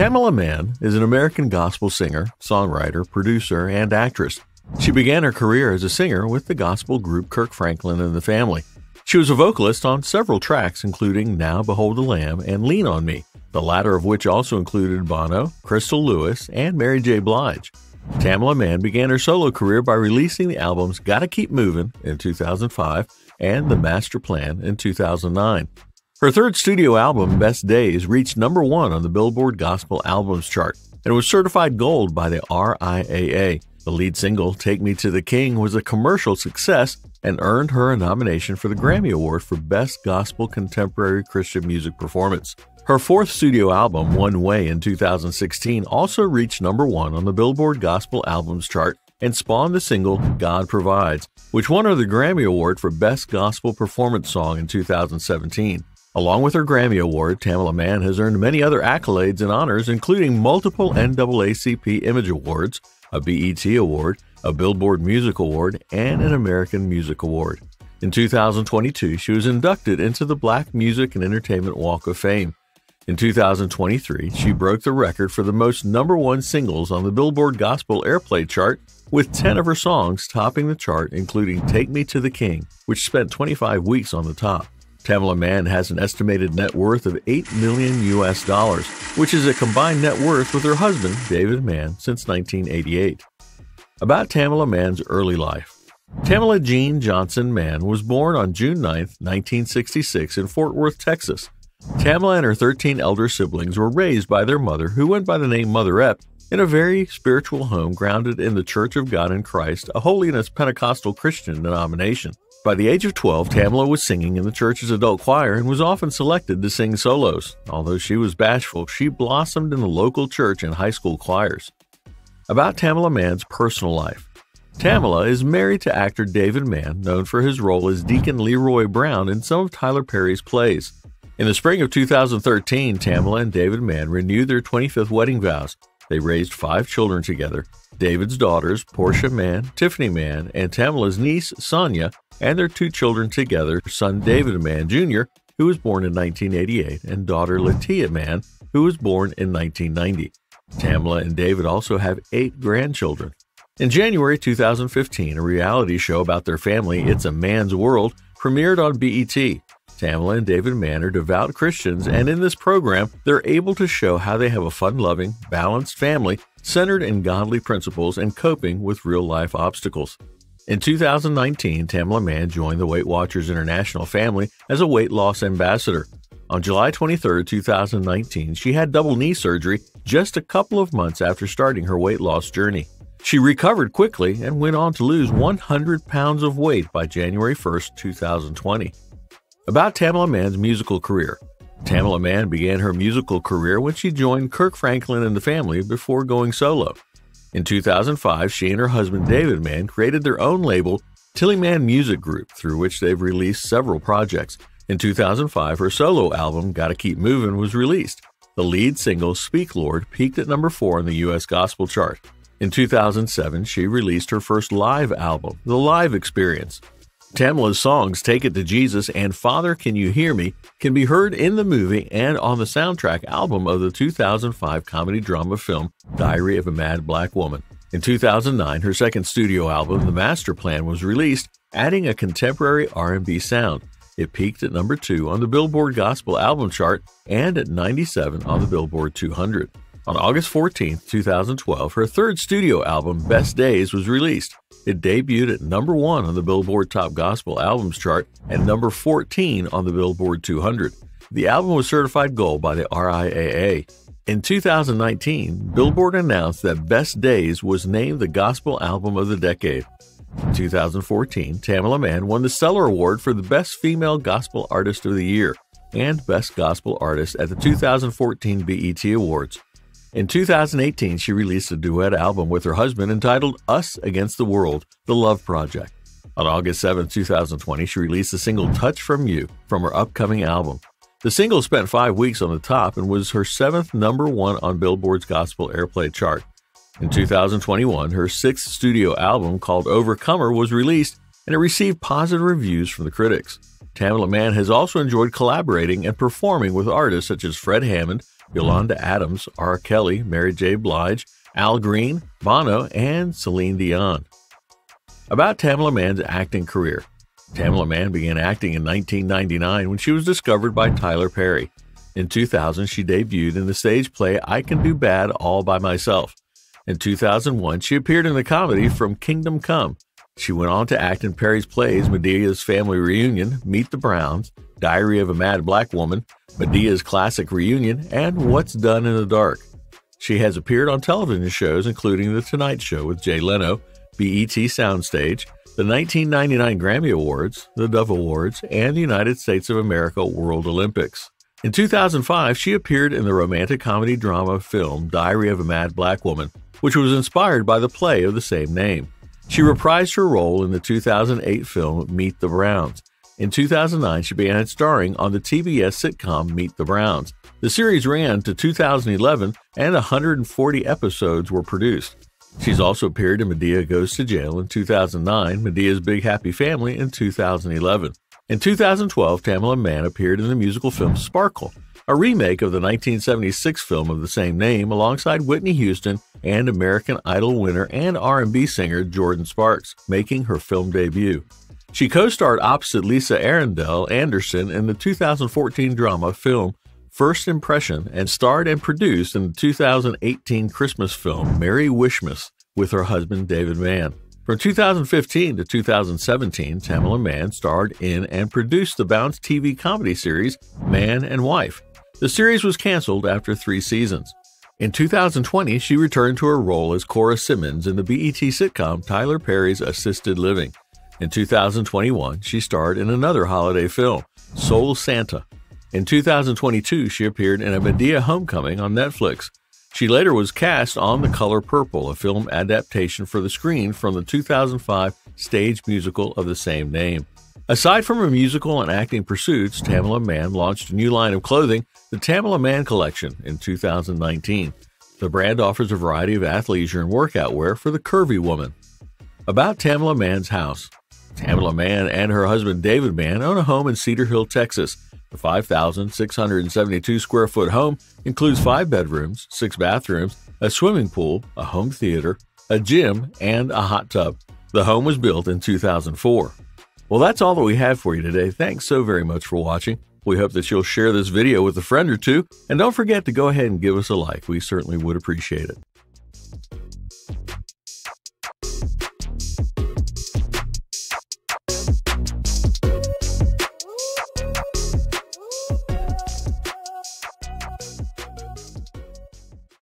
Tamela Mann is an American gospel singer, songwriter, producer, and actress. She began her career as a singer with the gospel group Kirk Franklin and the Family. She was a vocalist on several tracks, including Now Behold the Lamb and Lean on Me, the latter of which also included Bono, Crystal Lewis, and Mary J. Blige. Tamela Mann began her solo career by releasing the albums Gotta Keep Moving in 2005 and The Master Plan in 2009. Her third studio album, Best Days, reached number one on the Billboard Gospel Albums chart and was certified gold by the RIAA. The lead single, Take Me to the King, was a commercial success and earned her a nomination for the Grammy Award for Best Gospel Contemporary Christian Music Performance. Her fourth studio album, One Way, in 2016, also reached number one on the Billboard Gospel Albums chart and spawned the single God Provides, which won her the Grammy Award for Best Gospel Performance Song in 2017. Along with her Grammy Award, Tamela Mann has earned many other accolades and honors, including multiple NAACP Image Awards, a BET Award, a Billboard Music Award, and an American Music Award. In 2022, she was inducted into the Black Music and Entertainment Walk of Fame. In 2023, she broke the record for the most number one singles on the Billboard Gospel Airplay chart, with 10 of her songs topping the chart, including Take Me to the King, which spent 25 weeks on the top. Tamela Mann has an estimated net worth of 8 million US dollars, which is a combined net worth with her husband, David Mann, since 1988. About Tamela Mann's early life. Tamela Jean Johnson Mann was born on June 9, 1966, in Fort Worth, Texas. Tamela and her 13 elder siblings were raised by their mother, who went by the name Mother Epp, in a very spiritual home grounded in the Church of God in Christ, a holiness Pentecostal Christian denomination. By the age of 12, Tamela was singing in the church's adult choir and was often selected to sing solos. Although she was bashful, she blossomed in the local church and high school choirs. About Tamela Mann's personal life. Tamela is married to actor David Mann, known for his role as Deacon Leroy Brown in some of Tyler Perry's plays. In the spring of 2013, Tamela and David Mann renewed their 25th wedding vows. They raised five children together David's daughters, Portia Mann, Tiffany Mann, and Tamela's niece, Sonia, and their two children together son David Mann Jr., who was born in 1988, and daughter Latia Mann, who was born in 1990. Tamela and David also have eight grandchildren. In January 2015, a reality show about their family, It's a Mann's World, premiered on BET. Tamela and David Mann are devout Christians, and in this program, they're able to show how they have a fun loving, balanced family centered in godly principles and coping with real life obstacles. In 2019, Tamela Mann joined the Weight Watchers International family as a weight loss ambassador. On July 23, 2019, she had double knee surgery just a couple of months after starting her weight loss journey. She recovered quickly and went on to lose 100 pounds of weight by January 1, 2020. About Tamela Mann's musical career. Tamela mm-hmm. Mann began her musical career when she joined Kirk Franklin and the family before going solo. In 2005, she and her husband David Mann created their own label, Tilly Mann Music Group, through which they've released several projects. In 2005, her solo album, Gotta Keep Moving, was released. The lead single, Speak Lord, peaked at number 4 on the U.S. Gospel chart. In 2007, she released her first live album, The Live Experience. Tamela's songs Take It to Jesus and Father Can You Hear Me can be heard in the movie and on the soundtrack album of the 2005 comedy drama film Diary of a Mad Black Woman. In 2009, her second studio album, The Master Plan, was released, adding a contemporary R&B sound. It peaked at number 2 on the Billboard Gospel Album chart and at 97 on the Billboard 200. On August 14, 2012, her third studio album, Best Days, was released. It debuted at number 1 on the Billboard Top Gospel Albums chart and number 14 on the Billboard 200. The album was certified gold by the RIAA. In 2019, Billboard announced that Best Days was named the Gospel Album of the Decade. In 2014, Tamela Mann won the Stellar Award for the Best Female Gospel Artist of the Year and Best Gospel Artist at the 2014 BET Awards. In 2018, she released a duet album with her husband entitled Us Against the World The Love Project. On August 7, 2020, she released the single Touch From You from her upcoming album. The single spent five weeks on the top and was her seventh number one on Billboard's Gospel Airplay chart. In 2021, her sixth studio album called Overcomer was released and it received positive reviews from the critics. Tamela Mann has also enjoyed collaborating and performing with artists such as Fred Hammond, Yolanda Adams, R. Kelly, Mary J. Blige, Al Green, Bono, and Celine Dion. About Tamela Mann's acting career. Tamela Mann began acting in 1999 when she was discovered by Tyler Perry. In 2000, she debuted in the stage play I Can Do Bad All by Myself. In 2001, she appeared in the comedy From Kingdom Come. She went on to act in Perry's plays Madea's Family Reunion, Meet the Browns, Diary of a Mad Black Woman, Madea's Classic Reunion, and What's Done in the Dark. She has appeared on television shows including The Tonight Show with Jay Leno, BET Soundstage, the 1999 Grammy Awards, the Dove Awards, and the United States of America World Olympics. In 2005, she appeared in the romantic comedy drama film Diary of a Mad Black Woman, which was inspired by the play of the same name. She reprised her role in the 2008 film Meet the Browns. In 2009, she began starring on the TBS sitcom Meet the Browns. The series ran to 2011 and 140 episodes were produced. She's also appeared in Madea Goes to Jail in 2009, Madea's Big Happy Family in 2011. In 2012, Tamela Mann appeared in the musical film Sparkle, a remake of the 1976 film of the same name alongside Whitney Houston and American Idol winner and R&B singer Jordin Sparks, making her film debut. She co-starred opposite Lisa Arrindell Anderson in the 2014 drama film First Impression and starred and produced in the 2018 Christmas film Merry Wishmas with her husband David Mann. From 2015 to 2017, Tamela Mann starred in and produced the Bounce TV comedy series Man and Wife. The series was canceled after three seasons. In 2020, she returned to her role as Cora Simmons in the BET sitcom Tyler Perry's Assisted Living. In 2021, she starred in another holiday film, Soul Santa, in 2022, she appeared in a Madea Homecoming on Netflix. She later was cast on The Color Purple, a film adaptation for the screen from the 2005 stage musical of the same name. Aside from her musical and acting pursuits, Tamela Mann launched a new line of clothing, the Tamela Mann Collection, in 2019. The brand offers a variety of athleisure and workout wear for the curvy woman. About Tamela Mann's house. Tamela Mann and her husband David Mann own a home in Cedar Hill, Texas. The 5,672 square foot home includes five bedrooms, six bathrooms, a swimming pool, a home theater, a gym, and a hot tub. The home was built in 2004. Well, that's all that we have for you today. Thanks so very much for watching. We hope that you'll share this video with a friend or two, and don't forget to go ahead and give us a like. We certainly would appreciate it.